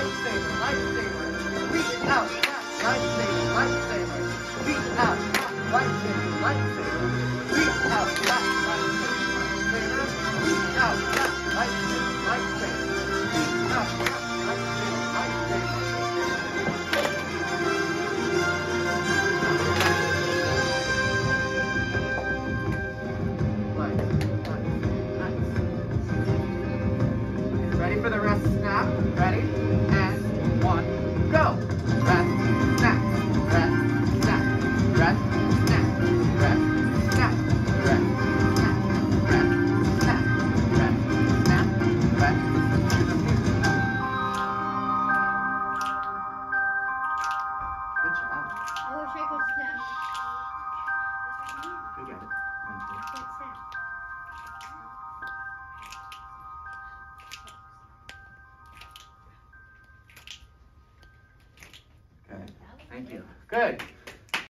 lightsaber, lightsaber, reach out, lightsaber, lightsaber, reach out, lightsaber, lightsaber, reach Rest snap? Ready? And one, go. Rest, snap, rest, snap, rest, snap, rest, snap, rest, snap, rest, snap, rest, snap, rest. To the music. Good job. I wish I could snap. You get it. One, two. Snap. Thank you. Good.